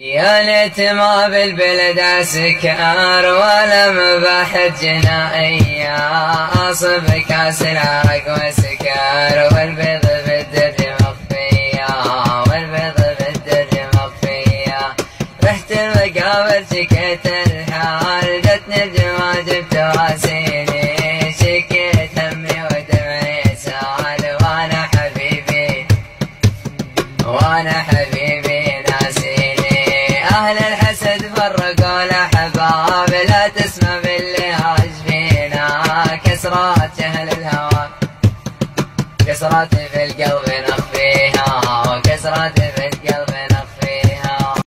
يا ليت ما بالبلد اسكر ولا مباحث جنائية اصب كاس العرق وسكر والبيض بالدر مخفية والبيض بالدر مخفية رحت المقابر شكيت الحال. جتني الجواجب تواسيني شكيت همي ودمعي سال. وأنا حبيبي وأنا حبيبي. أهل الحسد فرقوا الاحباب لا تسمع باللي هاج فينا. كسرات جهل الهوى كسرات في القلب نخفيها وكسرات في